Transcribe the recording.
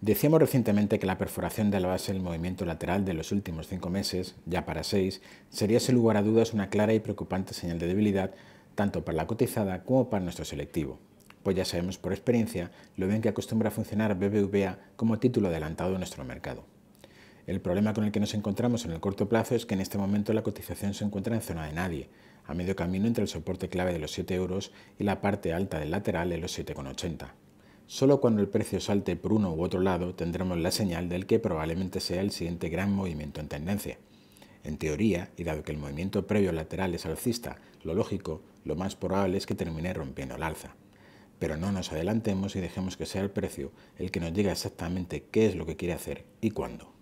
Decíamos recientemente que la perforación de la base del movimiento lateral de los últimos cinco meses, ya para seis, sería sin lugar a dudas una clara y preocupante señal de debilidad tanto para la cotizada como para nuestro selectivo. Pues ya sabemos por experiencia lo bien que acostumbra funcionar BBVA como título adelantado de nuestro mercado. El problema con el que nos encontramos en el corto plazo es que en este momento la cotización se encuentra en zona de nadie, a medio camino entre el soporte clave de los 7 euros y la parte alta del lateral de los 7,80. Solo cuando el precio salte por uno u otro lado tendremos la señal del que probablemente sea el siguiente gran movimiento en tendencia. En teoría, y dado que el movimiento previo lateral es alcista, lo lógico, lo más probable es que termine rompiendo el alza. Pero no nos adelantemos y dejemos que sea el precio el que nos diga exactamente qué es lo que quiere hacer y cuándo.